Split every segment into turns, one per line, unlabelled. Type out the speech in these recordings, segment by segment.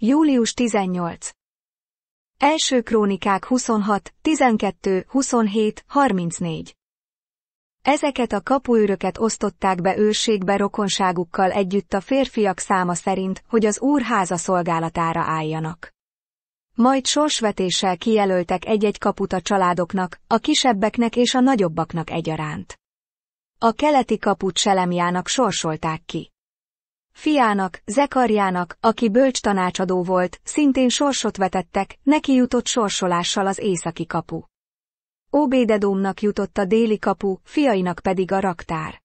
Július 18. Első krónikák 26, 12, 27, 34. Ezeket a kapuőröket osztották be őrségbe rokonságukkal együtt a férfiak száma szerint, hogy az úr háza szolgálatára álljanak. Majd sorsvetéssel kijelöltek egy-egy kaput a családoknak, a kisebbeknek és a nagyobbaknak egyaránt. A keleti kaput Selemjának sorsolták ki. Fiának, Zekarjának, aki bölcs tanácsadó volt, szintén sorsot vetettek, neki jutott sorsolással az északi kapu. Óbédedómnak jutott a déli kapu, fiainak pedig a raktár.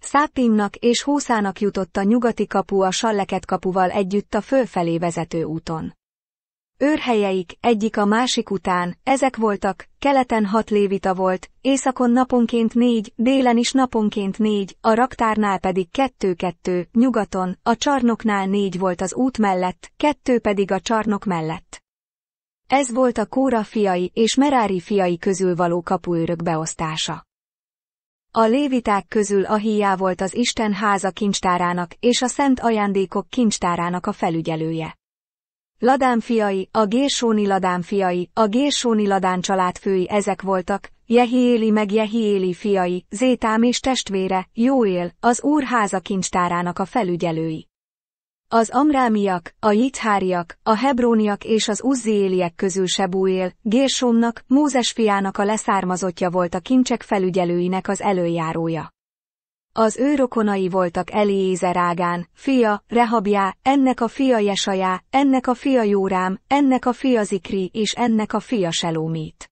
Szápimnak és Hószának jutott a nyugati kapu a Salleket kapuval együtt a fölfelé vezető úton. Őrhelyeik, egyik a másik után, ezek voltak, keleten hat lévita volt, északon naponként négy, délen is naponként négy, a raktárnál pedig kettő-kettő, nyugaton, a csarnoknál négy volt az út mellett, kettő pedig a csarnok mellett. Ez volt a Kóra fiai és Merári fiai közül való kapuőrök beosztása. A léviták közül Ahiá volt az Isten háza kincstárának és a szent ajándékok kincstárának a felügyelője. Ladán fiai, a Gérsóni Ladán fiai, a Gérsóni Ladán családfői ezek voltak, Jehiéli meg Jehiéli fiai, Zétám és testvére, Jóél, az úrháza kincstárának a felügyelői. Az amrámiak, a jitháriak, a hebróniak és az uzziéliek közül Sebúél, Gérsónnak, Mózes fiának a leszármazottja volt a kincsek felügyelőinek az előjárója. Az ő rokonai voltak Eliézer Ágán, fia, Rehabjá, ennek a fia Jesajá, ennek a fia Jórám, ennek a fia Zikri és ennek a fia Selómít.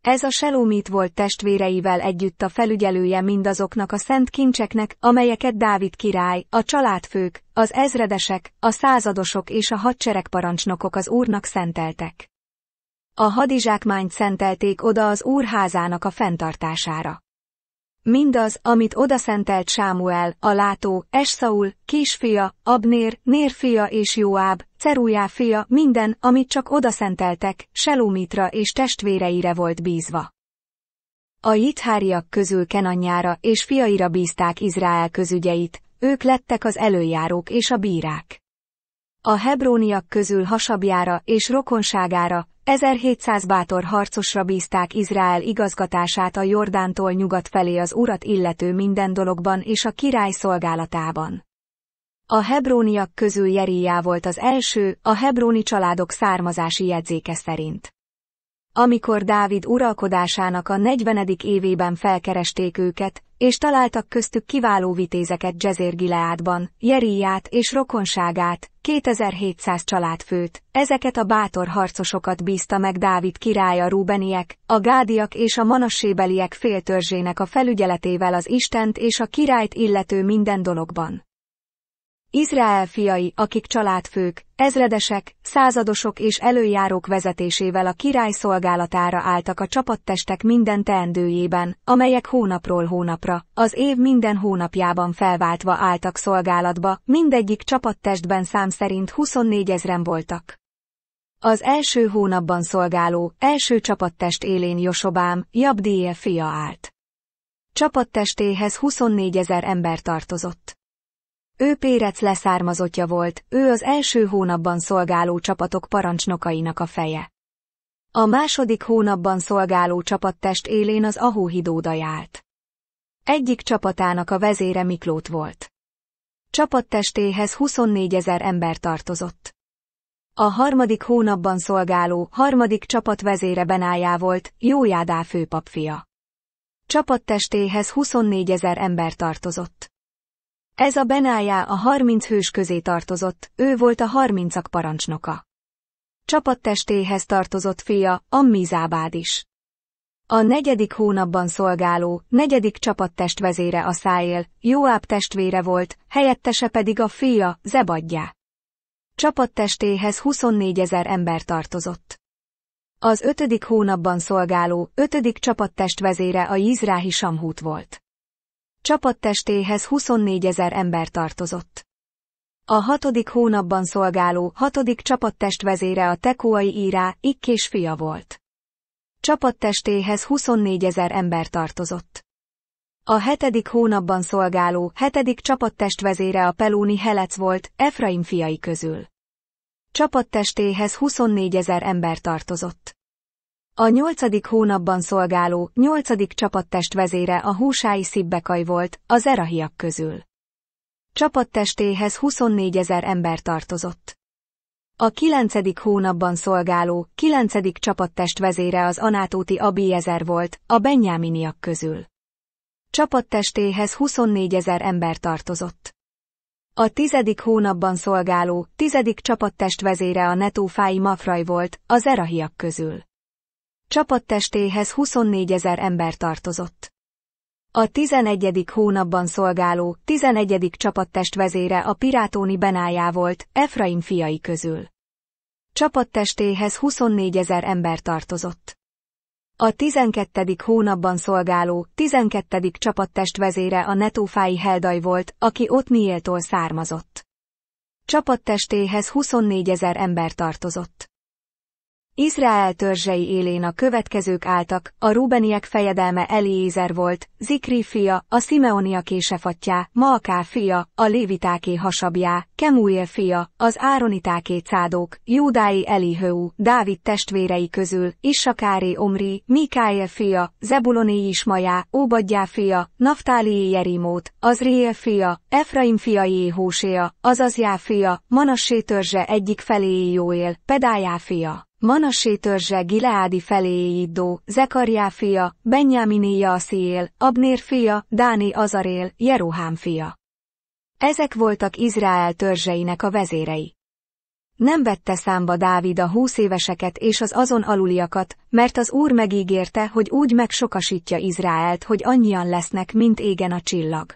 Ez a Selómít volt testvéreivel együtt a felügyelője mindazoknak a szent kincseknek, amelyeket Dávid király, a családfők, az ezredesek, a századosok és a hadseregparancsnokok az úrnak szenteltek. A hadizsákmányt szentelték oda az úrházának a fenntartására. Mindaz, amit odaszentelt Sámuel, a látó, Essaul, kisfia, Abnér, Nérfia és Joáb, Cerujá fia, minden, amit csak odaszenteltek, Selumitra és testvéreire volt bízva. A jitháriak közül Kenanyára és fiaira bízták Izrael közügyeit, ők lettek az előjárók és a bírák. A hebróniak közül Hasabjára és rokonságára, 1700 bátor harcosra bízták Izrael igazgatását a Jordántól nyugat felé az urat illető minden dologban és a király szolgálatában. A hebróniak közül Jeriá volt az első, a hebróni családok származási jegyzéke szerint. Amikor Dávid uralkodásának a 40. évében felkeresték őket, és találtak köztük kiváló vitézeket Gileádban, Jeriát és rokonságát, 2700 családfőt, ezeket a bátor harcosokat bízta meg Dávid királya Rúbeniek, a Gádiak és a Manassébeliek féltörzsének a felügyeletével az Istent és a királyt illető minden dologban. Izrael fiai, akik családfők, ezredesek, századosok és előjárók vezetésével a király szolgálatára álltak a csapattestek minden teendőjében, amelyek hónapról hónapra, az év minden hónapjában felváltva álltak szolgálatba, mindegyik csapattestben szám szerint 24 ezren voltak. Az első hónapban szolgáló, első csapattest élén Josobám, Jabdíje fia állt. Csapattestéhez 24 ezer ember tartozott. Ő Pérec leszármazottja volt, ő az első hónapban szolgáló csapatok parancsnokainak a feje. A második hónapban szolgáló csapattest élén az Ahóhidóda járt. Egyik csapatának a vezére Miklót volt. Csapattestéhez 24 ezer ember tartozott. A harmadik hónapban szolgáló, harmadik csapat vezére Benájá volt, Jójádá főpapfia. Csapattestéhez 24 ezer ember tartozott. Ez a Benájá a harminc hős közé tartozott, ő volt a harmincak parancsnoka. Csapattestéhez tartozott fia, Ammizábád is. A negyedik hónapban szolgáló, negyedik csapattest vezére a szájél, Jóáb testvére volt, helyettese pedig a fia, Zebadjá. Csapattestéhez 24 ezer ember tartozott. Az ötödik hónapban szolgáló, ötödik csapattest vezére a Jizráhi Samhút volt. Csapattestéhez 24 ezer ember tartozott. A hatodik hónapban szolgáló hatodik csapattest vezére a tekóai írá, Ikkés fia volt. Csapattestéhez 24 ezer ember tartozott. A hetedik hónapban szolgáló hetedik csapattest vezére a Pelúni Helec volt, Efraim fiai közül. Csapattestéhez 24 ezer ember tartozott. A nyolcadik hónapban szolgáló, nyolcadik csapattest vezére a húsái Szibbekaj volt, az erahiak közül. Csapattestéhez 24 ezer ember tartozott. A kilencedik hónapban szolgáló, kilencedik csapattest vezére az Anátóti Abiezer volt, a Benyáminiak közül. Csapattestéhez 24 ezer ember tartozott. A tizedik hónapban szolgáló, tizedik csapattest vezére a Netófái Mafraj volt, az Erahiak közül. Csapattestéhez 24 ezer ember tartozott. A 11. hónapban szolgáló, 11. csapattest vezére a Pirátóni Benájá volt, Efraim fiai közül. Csapattestéhez 24 ezer ember tartozott. A 12. hónapban szolgáló, 12. csapattest vezére a Netófái Heldaj volt, aki Otniéltól származott. Csapattestéhez 24 ezer ember tartozott. Izrael törzsei élén a következők álltak, a Rubeniek fejedelme Eliézer volt, Zikri fia, a Simeoniaké sefatjá, Maaká fia, a Lévitáké hasabjá, Kemuél fia, az Áronitáké cádók, Júdái Elihő, Dávid testvérei közül, Issakári Omri, Mikáél fia, Zebuloné Ismajá, Óbadjá fia, Naftálié Jerimót, Azriel fia, Efraim fia Jéhóséa, Azazjá fia, Manassé törzse egyik felé Jóél, Pedájá fia. Manassé törzse Gileádi felé Iddó, Zekarjá fia, Benyáminé Jassziél, Abnér fia, Dáni Azarél, Jerohám fia. Ezek voltak Izrael törzseinek a vezérei. Nem vette számba Dávid a húsz éveseket és az azon aluliakat, mert az Úr megígérte, hogy úgy megsokasítja Izraelt, hogy annyian lesznek, mint égen a csillag.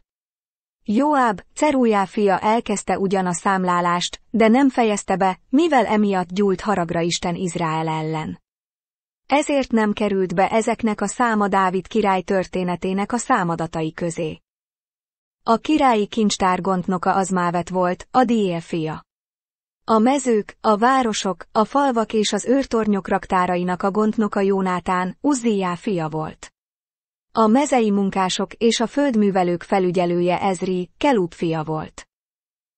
Joáb, Cerújá fia elkezdte ugyan a számlálást, de nem fejezte be, mivel emiatt gyúlt haragra Isten Izrael ellen. Ezért nem került be ezeknek a száma Dávid király történetének a számadatai közé. A királyi kincstár gondnoka az Mávet volt, a Diél fia. A mezők, a városok, a falvak és az őrtornyok raktárainak a gondnoka Jónátán, Uzziá fia volt. A mezei munkások és a földművelők felügyelője Ezri, Kelub fia volt.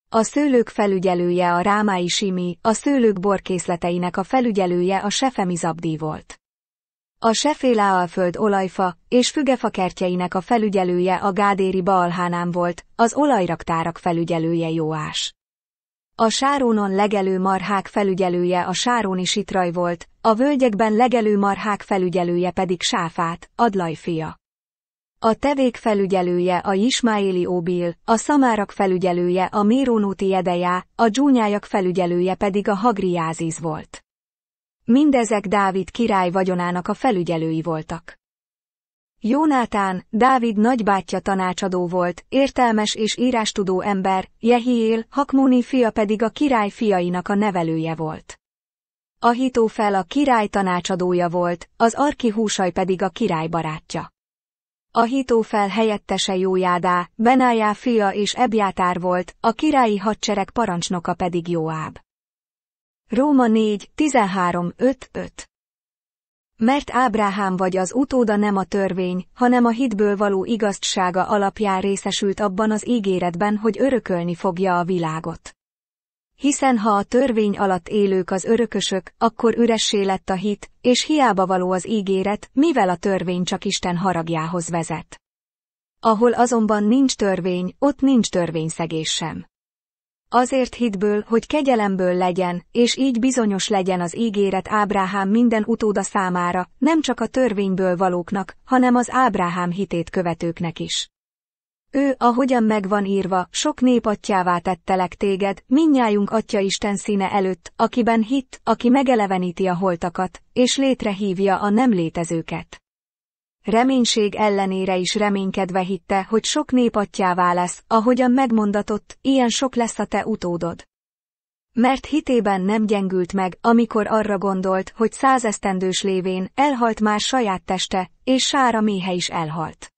A szőlők felügyelője a Rámái Simi, a szőlők borkészleteinek a felügyelője a Sefemi Zabdi volt. A Seféláalföld olajfa és fügefa kertjeinek a felügyelője a Gádéri Baalhánám volt, az olajraktárak felügyelője Jóás. A Sárónon legelő marhák felügyelője a Sáróni Sitraj volt, a völgyekben legelő marhák felügyelője pedig Sáfát, Adlaj fia. A tevék felügyelője a Ismáéli Óbil, a Szamárak felügyelője a Mérónóti Edejá, a dzsúnyájak felügyelője pedig a Hagriáziz volt. Mindezek Dávid király vagyonának a felügyelői voltak. Jónátán, Dávid nagybátyja tanácsadó volt, értelmes és írástudó ember, Jehiél, Hakmóni fia pedig a király fiainak a nevelője volt. Ahitófel a király tanácsadója volt, az Arki húsaj pedig a király barátja. Ahitófel helyettese Jójádá, Benájá fia és Ebjátár volt, a királyi hadsereg parancsnoka pedig Jóáb. Róma 4, 13, 5, 5 Mert Ábrahám vagy az utóda nem a törvény, hanem a hitből való igazsága alapján részesült abban az ígéretben, hogy örökölni fogja a világot. Hiszen ha a törvény alatt élők az örökösök, akkor üressé lett a hit, és hiába való az ígéret, mivel a törvény csak Isten haragjához vezet. Ahol azonban nincs törvény, ott nincs törvényszegés sem. Azért hitből, hogy kegyelemből legyen, és így bizonyos legyen az ígéret Ábrahám minden utóda számára, nem csak a törvényből valóknak, hanem az Ábrahám hitét követőknek is. Ő, ahogyan megvan írva, sok nép atyává tettelek téged, minnyájunk atya Isten színe előtt, akiben hitt, aki megeleveníti a holtakat, és létrehívja a nem létezőket. Reménység ellenére is reménykedve hitte, hogy sok nép atyává lesz, ahogyan megmondatott, ilyen sok lesz a te utódod. Mert hitében nem gyengült meg, amikor arra gondolt, hogy százesztendős lévén elhalt már saját teste, és sára méhe is elhalt.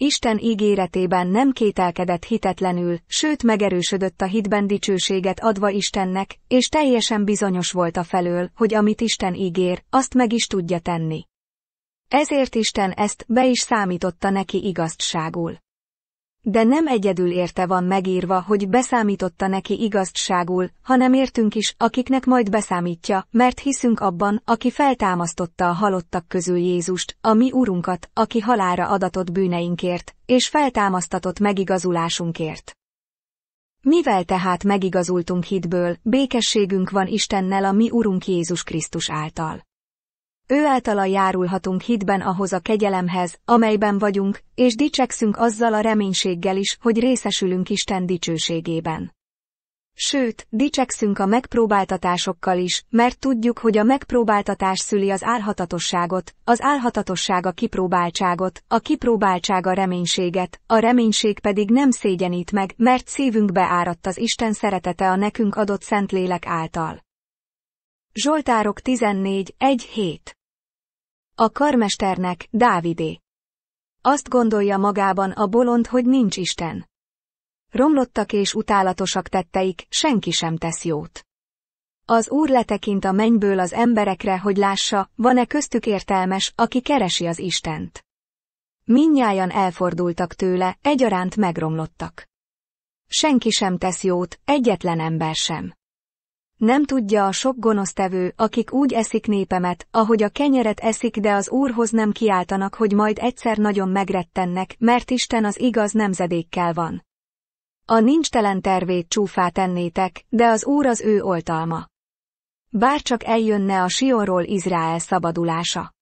Isten ígéretében nem kételkedett hitetlenül, sőt megerősödött a hitben dicsőséget adva Istennek, és teljesen bizonyos volt a felől, hogy amit Isten ígér, azt meg is tudja tenni. Ezért Isten ezt be is számította neki igazságul. De nem egyedül érte van megírva, hogy beszámította neki igazságul, hanem értünk is, akiknek majd beszámítja, mert hiszünk abban, aki feltámasztotta a halottak közül Jézust, a mi Urunkat, aki halára adatott bűneinkért, és feltámasztatott megigazulásunkért. Mivel tehát megigazultunk hitből, békességünk van Istennel a mi Urunk Jézus Krisztus által. Ő általa járulhatunk hitben ahhoz a kegyelemhez, amelyben vagyunk, és dicsekszünk azzal a reménységgel is, hogy részesülünk Isten dicsőségében. Sőt, dicsekszünk a megpróbáltatásokkal is, mert tudjuk, hogy a megpróbáltatás szüli az álhatatosságot, az álhatatosság a kipróbáltságot, a kipróbáltság a reménységet, a reménység pedig nem szégyenít meg, mert szívünkbe áradt az Isten szeretete a nekünk adott Szentlélek által. Zsoltárok 14, 1, 7 a karmesternek, Dávidé. Azt gondolja magában a bolond, hogy nincs Isten. Romlottak és utálatosak tetteik, senki sem tesz jót. Az Úr letekint a mennyből az emberekre, hogy lássa, van-e köztük értelmes, aki keresi az Istent. Minnyájan elfordultak tőle, egyaránt megromlottak. Senki sem tesz jót, egyetlen ember sem. Nem tudja a sok gonosztevő, akik úgy eszik népemet, ahogy a kenyeret eszik, de az Úrhoz nem kiáltanak, hogy majd egyszer nagyon megrettennek, mert Isten az igaz nemzedékkel van. A nincstelen tervét csúfá tennétek, de az Úr az ő oltalma. Bárcsak eljönne a Sionról Izrael szabadulása.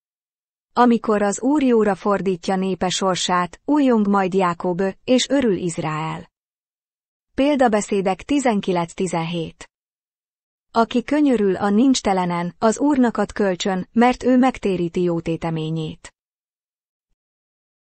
Amikor az Úr jóra fordítja népe sorsát, újjong majd Jákob, és örül Izrael. Példabeszédek 19-17 aki könyörül a nincs telenen, az Úrnak ad kölcsön, mert ő megtéríti jótéteményét.